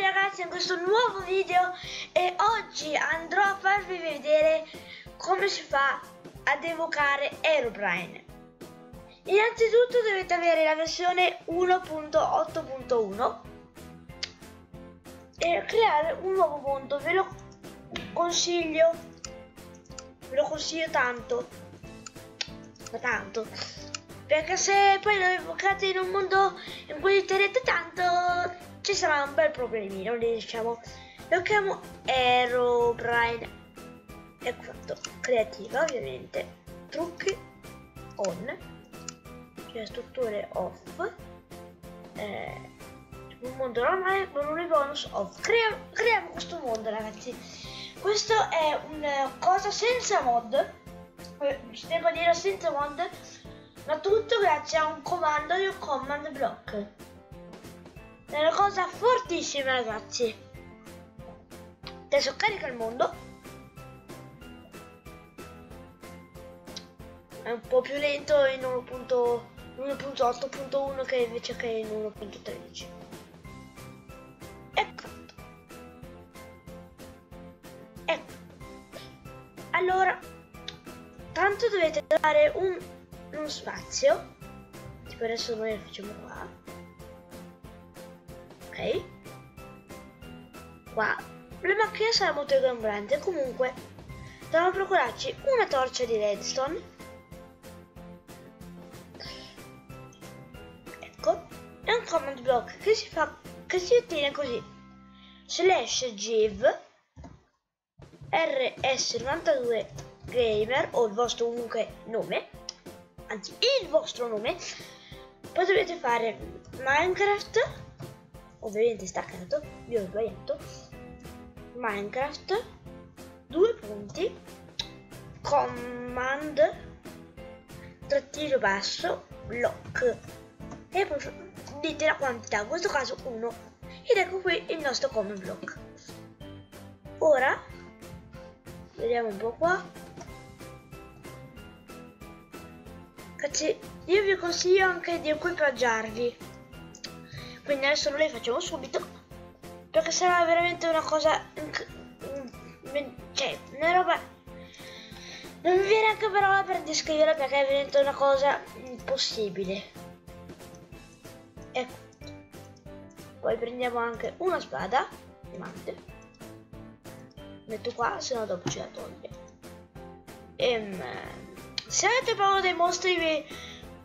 ragazzi in questo nuovo video e oggi andrò a farvi vedere come si fa ad evocare Aerobrine. Innanzitutto dovete avere la versione 1.8.1 e creare un nuovo mondo, ve lo consiglio, ve lo consiglio tanto, tanto, perché se poi lo evocate in un mondo in cui utilizzate tanto ci sarà un bel problemino, diciamo. Lo chiamo Aerobrine. Ecco fatto. Creativa, ovviamente. Trucchi on. Cioè strutture off. Eh, un mondo normale, valore bonus off. Creiamo, creiamo questo mondo, ragazzi. Questo è una cosa senza mod. Eh, ci tengo a dire senza mod. Ma tutto grazie a un comando di un command block. È una cosa fortissima ragazzi. Adesso carica il mondo. È un po' più lento in 1.8.1 che invece che in 1.13. Ecco. Ecco. Allora, tanto dovete dare un, uno spazio. Tipo adesso noi lo facciamo qua ok. Qua. La macchina sarà molto ingombrante comunque. Dobbiamo procurarci una torcia di redstone. Ecco. E un command block che si fa che si ottiene così. Slash giv rs92 gamer o il vostro comunque nome. Anzi il vostro nome. Poi dovete fare minecraft ovviamente staccato, io ho sbagliato, Minecraft, due punti, command, trattino basso, lock, e poi dite la quantità, in questo caso 1, ed ecco qui il nostro command block. Ora, vediamo un po' qua, Ragazzi, io vi consiglio anche di equipaggiarvi quindi adesso le facciamo subito. Perché sarà veramente una cosa cioè una roba non mi viene anche parola per descrivere perché è veramente una cosa impossibile. Ecco. Poi prendiamo anche una spada diamante. Metto qua se no dopo ce la toglie. Ehm, se avete paura dei mostri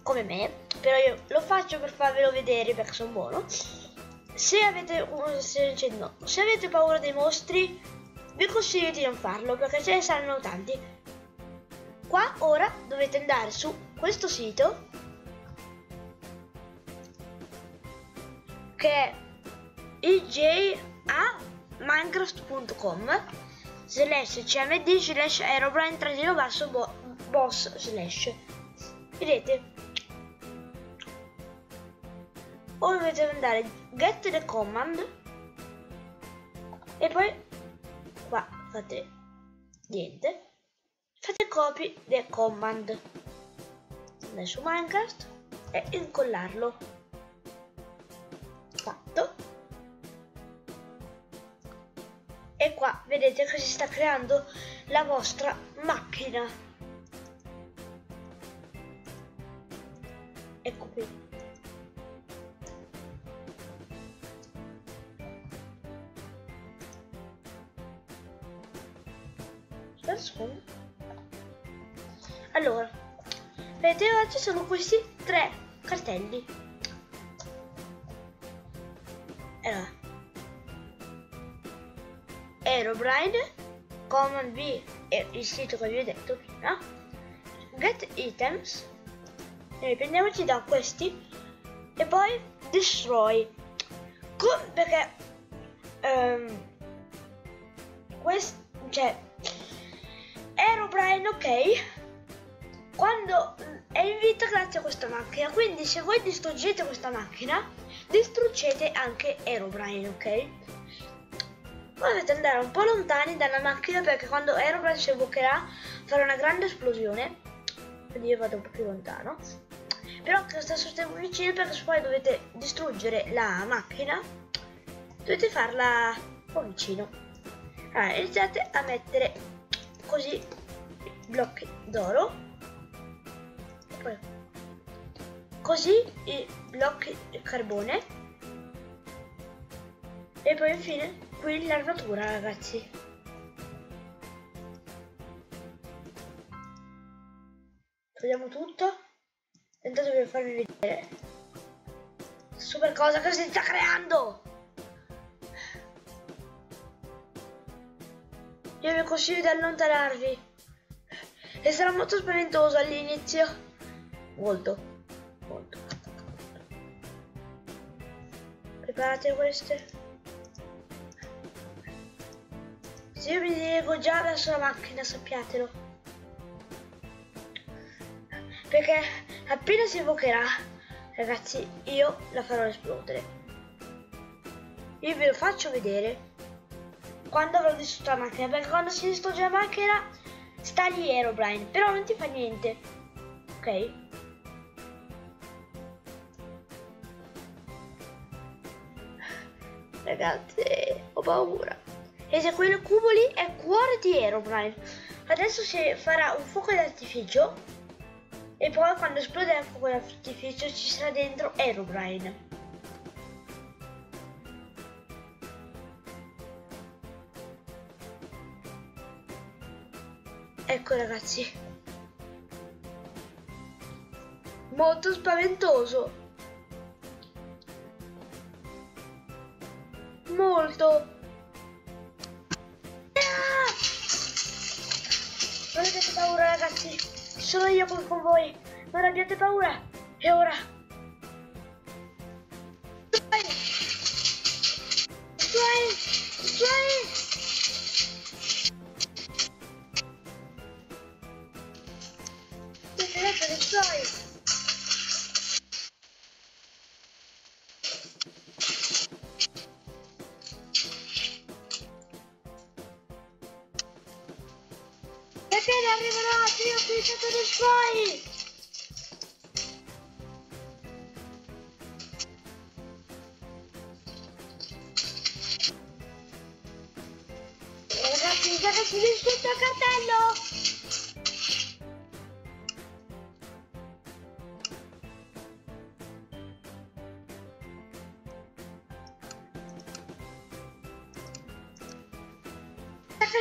come me però io lo faccio per farvelo vedere perché sono buono. Se avete se, cioè, no, se avete paura dei mostri vi consiglio di non farlo perché ce ne saranno tanti. Qua ora dovete andare su questo sito che è ijminecraft.com slash cmd slash aeroplane trattino basso boss slash. Vedete o dovete andare get the command e poi qua fate niente. Fate copy the command. Andare su minecraft e incollarlo. Fatto. E qua vedete che si sta creando la vostra macchina. Ecco qui nascondo allora vedete oggi sono questi tre cartelli. Allora Aerobrine Common V è il sito che vi ho detto prima Get Items e prendiamoci da questi e poi Destroy. Com perché um, questo cioè Aerobrine ok? Quando è in vita grazie a questa macchina. Quindi se voi distruggete questa macchina distruggete anche Aerobrine ok? Voi dovete andare un po' lontani dalla macchina perché quando Aerobrine si evocherà farà una grande esplosione. Quindi io vado un po' più lontano. Però che sta tempo vicino perché poi dovete distruggere la macchina dovete farla un po' vicino. Allora, iniziate a mettere così blocchi d'oro. Così i blocchi di carbone. E poi infine qui l'armatura ragazzi. Togliamo tutto. Intanto per farvi vedere. Super cosa che si sta creando! Io vi consiglio di allontanarvi. E sarà molto spaventoso all'inizio. Molto, molto. Preparate queste. Se io mi dirego già verso la macchina, sappiatelo. Perché appena si invocherà, ragazzi, io la farò esplodere. Io ve lo faccio vedere quando avrò distrutto la macchina, perché quando si distrugge la macchina sta lì Aerobrine, però non ti fa niente. Ok? Ragazzi, ho paura. E se quello cubo lì è cuore di Aerobrine. Adesso si farà un fuoco d'artificio e poi quando esplode il fuoco d'artificio ci sarà dentro Aerobrine. Ecco ragazzi. Molto spaventoso. Molto. Ah! Non abbiate paura ragazzi. Sono io con voi. Non abbiate paura. E ora. Suoi! Ragazzi, già che si distrutto il cartello!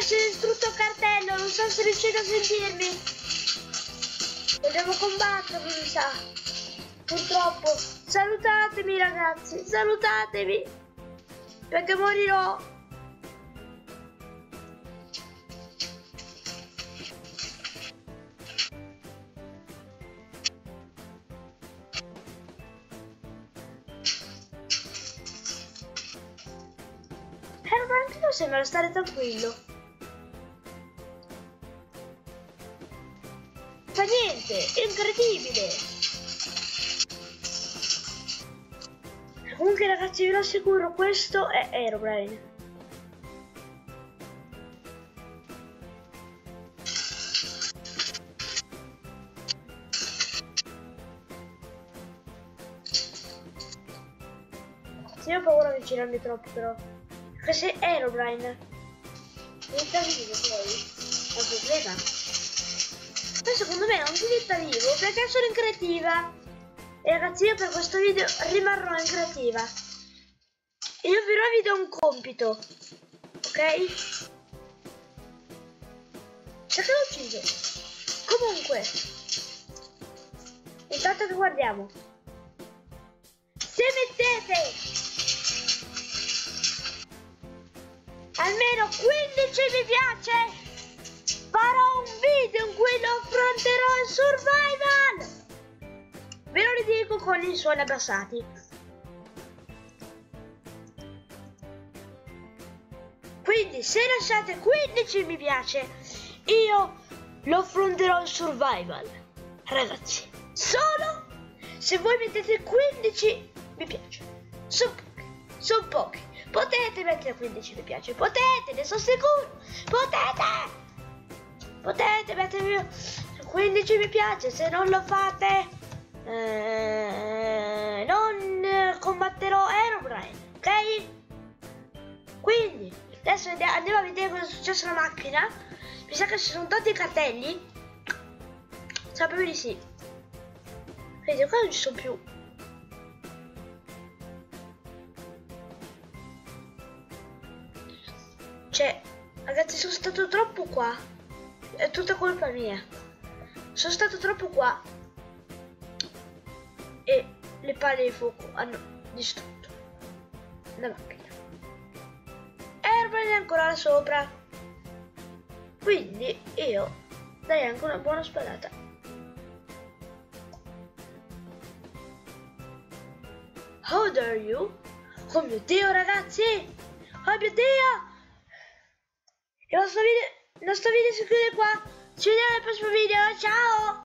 si è distrutto il cartello, non so se riuscite a sentirmi. Dobbiamo combattere, mi sa. Purtroppo. Salutatemi ragazzi, salutatemi. Perché morirò. Eh, ma anche tu sembra stare tranquillo. Incredibile! Comunque ragazzi ve lo assicuro, questo è Aerobrain. Sì, ho paura di girarmi troppo però. Questo è Aerobrine. Diventa vivo poi. Non si frega. Poi secondo me non diventa vivo perché sono in creativa. E ragazzi io per questo video rimarrò in creativa. Io però vi do un compito. Ok? Che l'ho ucciso. Comunque. Intanto che guardiamo. Se mettete almeno 15 mi piace farò un video in lo affronterò in survival! Ve lo ridico con i suoni abbassati. Quindi se lasciate 15 mi piace. Io lo affronterò in survival ragazzi. Solo se voi mettete 15 mi piace. Sono pochi sono pochi. Potete mettere 15 mi piace. Potete ne sono sicuro. Potete potete mettermi 15 mi piace se non lo fate eh, non combatterò Aerobrine ok adesso andiamo a vedere cosa è successo alla macchina. Mi sa che ci sono tanti cartelli. Sapevo di sì. Vedi, qua non ci sono più. Cioè, ragazzi, sono stato troppo qua. È tutta colpa mia. Sono stato troppo qua. E le palle di fuoco hanno distrutto la macchina. E Airplane è ancora là sopra. Quindi io darei anche una buona spadata. How dare you? Oh mio dio ragazzi! Oh mio dio! Il nostro video, nostro video si chiude qua. Ci vediamo nel prossimo video. Ciao!